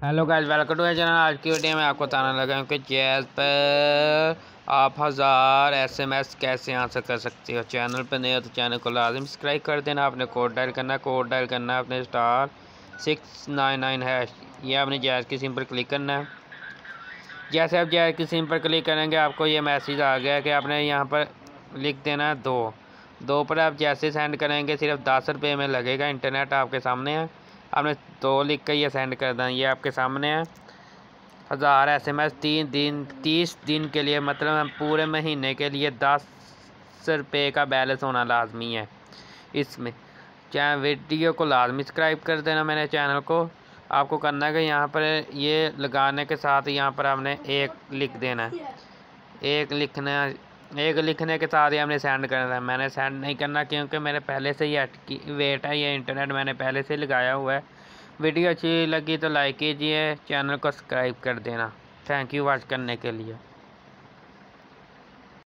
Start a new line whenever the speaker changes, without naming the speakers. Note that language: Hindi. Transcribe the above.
Hello guys, welcome to channel. आज की वीडियो में आपको बताने लगा हूँ कि जैज़ पर आप हज़ार एसएमएस कैसे आंसर कर सकते हो। चैनल पर नहीं हो तो चैनल को लाजम सब्सक्राइब कर देना, आपने कोड डायल करना, कोड डायल करना अपने स्टार सिक्स नाइन नाइन है, ये आपने जैज़ की सिम पर क्लिक करना है। जैसे आप जैज़ की सिम पर क्लिक करेंगे, आपको ये मैसेज आ गया कि आपने यहाँ पर लिख देना है दो। दो पर आप जैसे सेंड करेंगे, सिर्फ़ दस रुपये में लगेगा, इंटरनेट आपके सामने है। आपने दो लिख कर ये सेंड कर दें। ये आपके सामने है। हज़ार एस एम एस तीन दिन, तीस दिन के लिए मतलब हम पूरे महीने के लिए दस रुपये का बैलेंस होना लाजमी है। इसमें चाहे वीडियो को लाजमी सब्सक्राइब कर देना मेरे चैनल को। आपको करना है कि यहाँ पर ये लगाने के साथ यहाँ पर आपने एक लिख देना है। एक लिखना एक लिखने के साथ ही हमने सेंड करना था मैंने सेंड नहीं करना क्योंकि मेरे पहले से ही अटकी वेट है, ये इंटरनेट मैंने पहले से लगाया हुआ है। वीडियो अच्छी लगी तो लाइक कीजिए चैनल को सब्सक्राइब कर देना। थैंक यू वॉच करने के लिए।